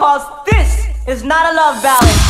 Cause this is not a love ballad.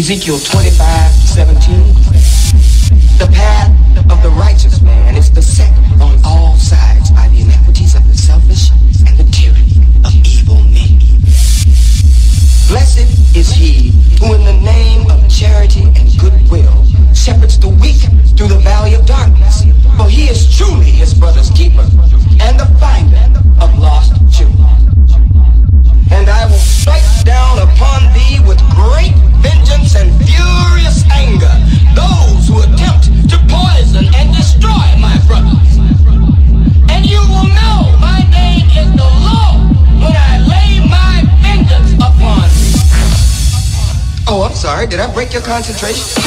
Ezekiel 25, 17. The path of the righteous Did I break your concentration?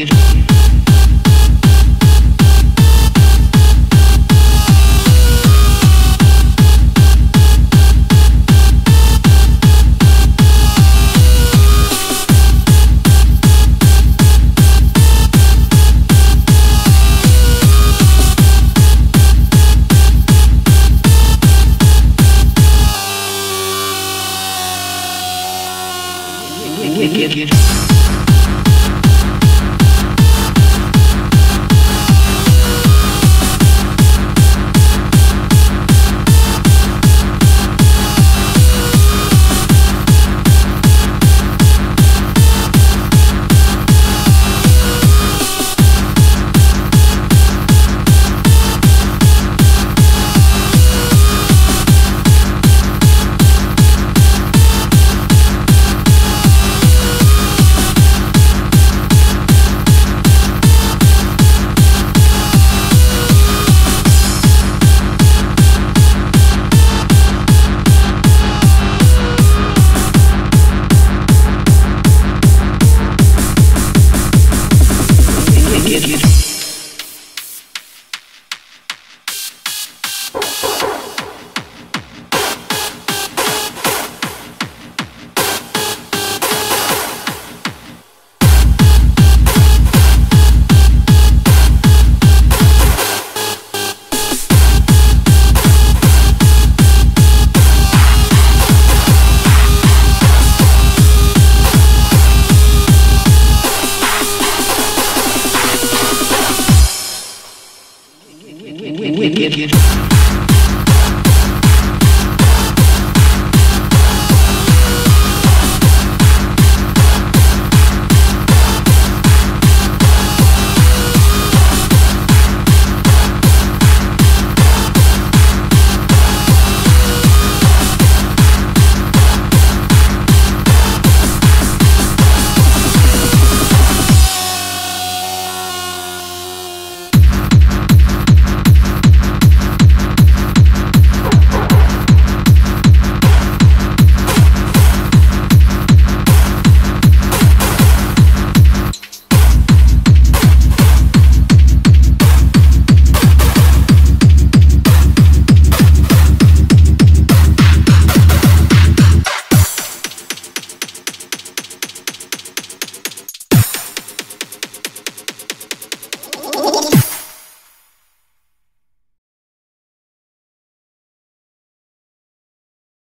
Wicked.